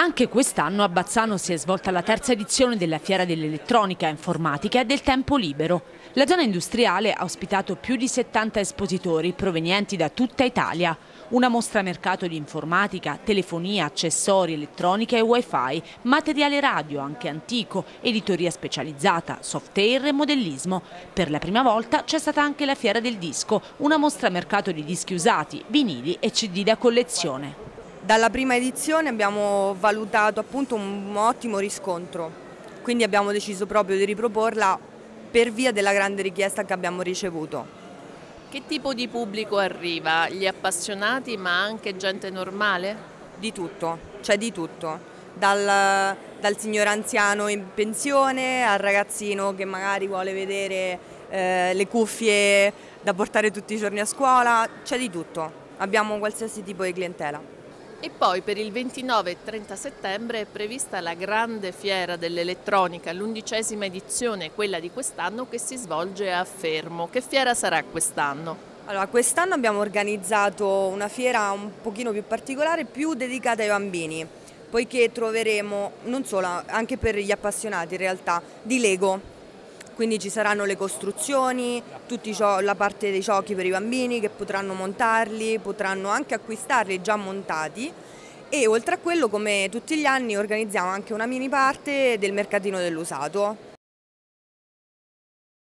Anche quest'anno a Bazzano si è svolta la terza edizione della Fiera dell'Elettronica, Informatica e del Tempo Libero. La zona industriale ha ospitato più di 70 espositori provenienti da tutta Italia. Una mostra mercato di informatica, telefonia, accessori, elettronica e wifi, materiale radio anche antico, editoria specializzata, software e modellismo. Per la prima volta c'è stata anche la Fiera del Disco, una mostra mercato di dischi usati, vinili e CD da collezione. Dalla prima edizione abbiamo valutato appunto un ottimo riscontro, quindi abbiamo deciso proprio di riproporla per via della grande richiesta che abbiamo ricevuto. Che tipo di pubblico arriva? Gli appassionati ma anche gente normale? Di tutto, c'è di tutto, dal, dal signor anziano in pensione al ragazzino che magari vuole vedere eh, le cuffie da portare tutti i giorni a scuola, c'è di tutto, abbiamo qualsiasi tipo di clientela. E poi per il 29 e 30 settembre è prevista la grande fiera dell'elettronica, l'undicesima edizione, quella di quest'anno che si svolge a Fermo. Che fiera sarà quest'anno? Allora, quest'anno abbiamo organizzato una fiera un pochino più particolare, più dedicata ai bambini, poiché troveremo, non solo, anche per gli appassionati in realtà, di Lego, quindi ci saranno le costruzioni, la parte dei giochi per i bambini che potranno montarli, potranno anche acquistarli già montati. E oltre a quello come tutti gli anni organizziamo anche una mini parte del mercatino dell'usato